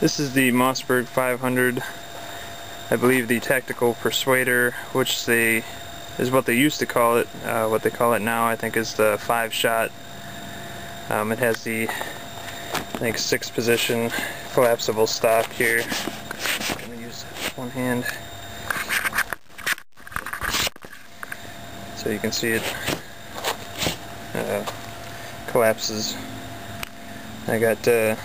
This is the Mossberg 500. I believe the Tactical Persuader, which they is what they used to call it. Uh, what they call it now, I think, is the five shot. Um, it has the, I think, six position collapsible stock here. I'm gonna use one hand so you can see it uh, collapses. I got. Uh,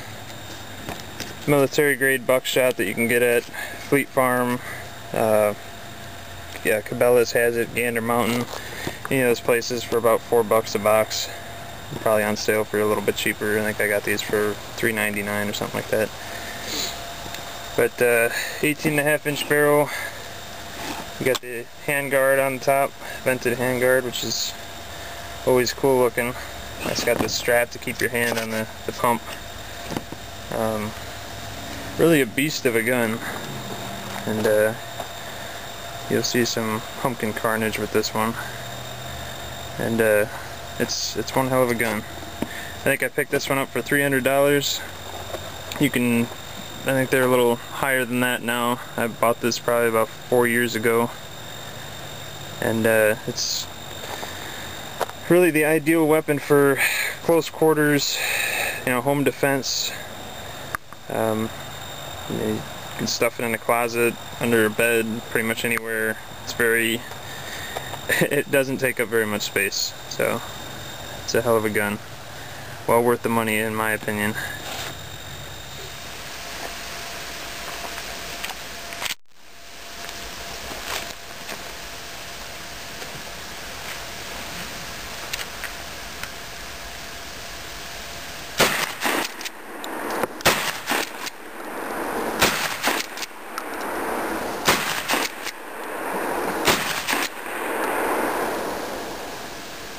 military grade buckshot that you can get at Fleet Farm. Uh, yeah, Cabela's has it, Gander Mountain, any of those places for about four bucks a box. Probably on sale for a little bit cheaper. I think I got these for $3.99 or something like that. But uh, 18 and a half inch barrel. You got the handguard on the top, vented handguard, which is always cool looking. It's got the strap to keep your hand on the, the pump. Um, really a beast of a gun. And uh, you'll see some pumpkin carnage with this one. And uh, it's it's one hell of a gun. I think I picked this one up for $300 you can I think they're a little higher than that now. I bought this probably about four years ago. And uh, it's really the ideal weapon for close quarters you know home defense. Um, you can stuff it in a closet, under a bed, pretty much anywhere. It's very, it doesn't take up very much space, so it's a hell of a gun. Well worth the money in my opinion.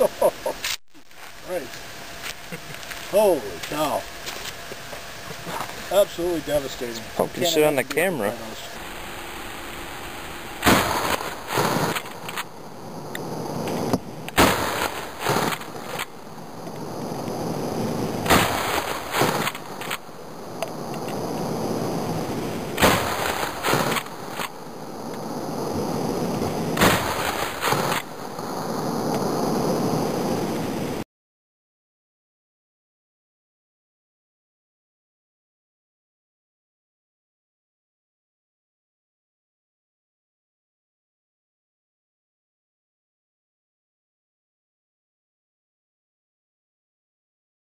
Right. Holy cow. Absolutely devastating. Pumpkin shit on the camera.